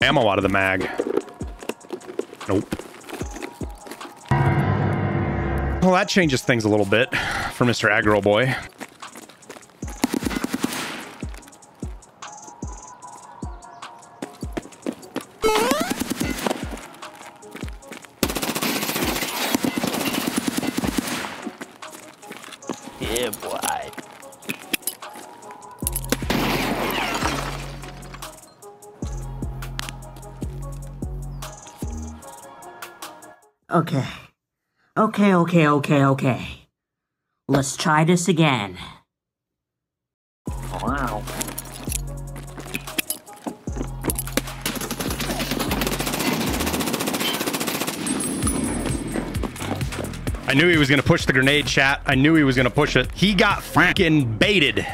ammo out of the mag. Nope. Well, that changes things a little bit for Mr. Aggro Boy. Yeah, boy. Okay. Okay, okay, okay, okay. Let's try this again. Wow. I knew he was going to push the grenade chat. I knew he was going to push it. He got freaking baited.